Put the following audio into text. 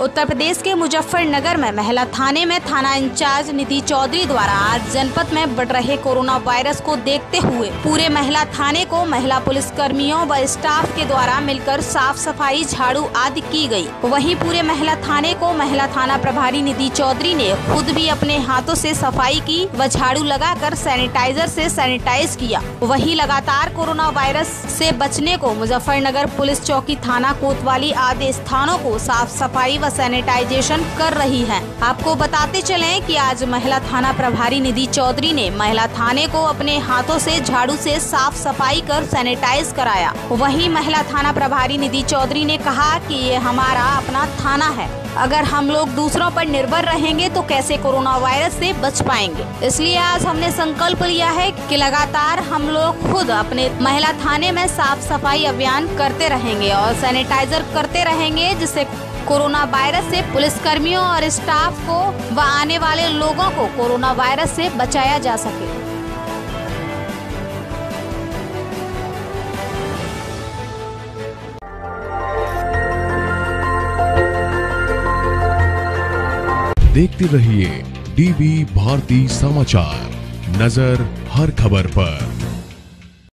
उत्तर प्रदेश के मुजफ्फरनगर में महिला थाने में थाना इंचार्ज निधि चौधरी द्वारा आज जनपद में बढ़ रहे कोरोना वायरस को देखते हुए पूरे महिला थाने को महिला पुलिस कर्मियों व स्टाफ के द्वारा मिलकर साफ़ सफ़ाई, झाड़ू आदि की गई। वहीं पूरे महिला थाने को महिला थाना प्रभारी निधि चौधरी ने खुद भी अपने हाथों से सफ़ाई की व झाड़ू लगाकर सैनिटाइजर से सैनिटाइज किया वही लगातार कोरोना वायरस से बचने को मुजफ्फरनगर पुलिस चौकी थाना कोतवाली आदि स्थानों को साफ़ सफ़ाई व सैनिटाइजेशन कर रही है। आपको बताते चले कि आज महिला थाना प्रभारी निधि चौधरी ने महिला थाने को अपने हाथों से, झाड़ू से साफ़ सफ़ाई कर सैनिटाइज कराया। वहीं महिला थाना प्रभारी निधि चौधरी ने कहा कि ये हमारा अपना थाना है। अगर हम लोग दूसरों पर निर्भर रहेंगे तो कैसे कोरोना वायरस से बच पाएँगे? इसलिए आज हमने संकल्प लिया है कि लगातार हम लोग खुद अपने महिला थाने में साफ़ सफ़ाई अभियान करते रहेंगे और सैनिटाइजर करते रहेंगे, जिससे कोरोना वायरस से पुलिस कर्मियों और स्टाफ को व आने वाले लोगों को कोरोना वायरस से बचाया जा सके। देखते रहिए डीवी भारती समाचार, नज़र हर खबर पर।